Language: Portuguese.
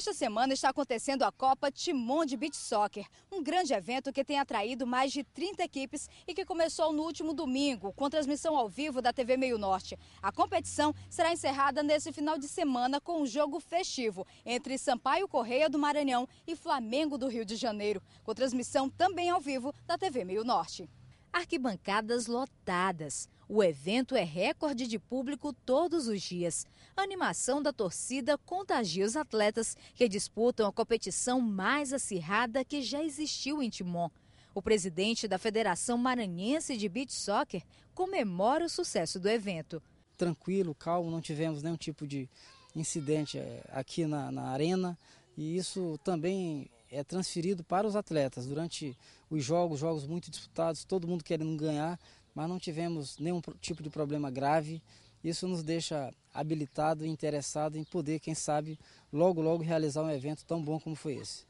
Nesta semana está acontecendo a Copa Timon de Beach Soccer, um grande evento que tem atraído mais de 30 equipes e que começou no último domingo, com transmissão ao vivo da TV Meio Norte. A competição será encerrada nesse final de semana com um jogo festivo entre Sampaio Correia do Maranhão e Flamengo do Rio de Janeiro, com transmissão também ao vivo da TV Meio Norte. Arquibancadas lotadas. O evento é recorde de público todos os dias. A animação da torcida contagia os atletas que disputam a competição mais acirrada que já existiu em Timon. O presidente da Federação Maranhense de Beach Soccer comemora o sucesso do evento. Tranquilo, calmo, não tivemos nenhum tipo de incidente eh, aqui na, na arena e isso também é transferido para os atletas durante os jogos, jogos muito disputados, todo mundo querendo ganhar mas não tivemos nenhum tipo de problema grave. Isso nos deixa habilitado e interessado em poder, quem sabe, logo, logo realizar um evento tão bom como foi esse.